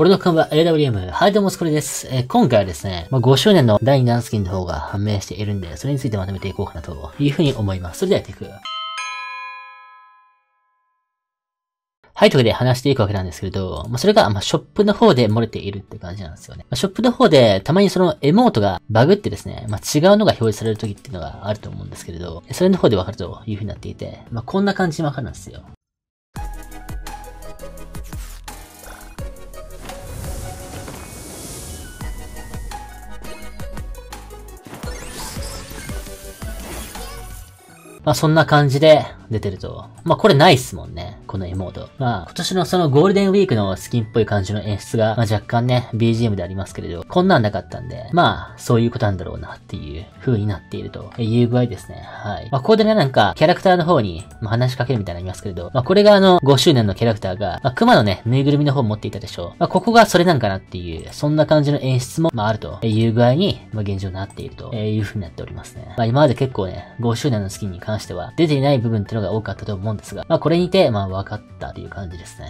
俺の看は AWM、ハイドモスコレです。えー、今回はですね、まあ、5周年の第2弾スキンの方が判明しているんで、それについてまとめていこうかなというふうに思います。それではやっていく。はい、というわけで話していくわけなんですけれど、まあ、それが、まショップの方で漏れているって感じなんですよね。まあ、ショップの方で、たまにそのエモートがバグってですね、まあ、違うのが表示される時っていうのがあると思うんですけれど、それの方でわかるという風になっていて、まあ、こんな感じにわかるんですよ。まあそんな感じで出てると。まあこれないっすもんね。このエモード。まあ今年のそのゴールデンウィークのスキンっぽい感じの演出が、まあ若干ね、BGM でありますけれど、こんなんなかったんで、まあそういうことなんだろうなっていう風になっているという具合ですね。はい。まあここでね、なんかキャラクターの方に、ま、話しかけるみたいなのありますけれど、まあこれがあの5周年のキャラクターが、まあ熊のね、ぬいぐるみの方を持っていたでしょう。まあここがそれなんかなっていう、そんな感じの演出も、まああるという具合に、まあ現状になっているという風になっておりますね。まあ今まで結構ね、5周年のスキンに関関しては、出ていない部分っていうのが多かったと思うんですが、まあこれにて、まあ分かったという感じですね。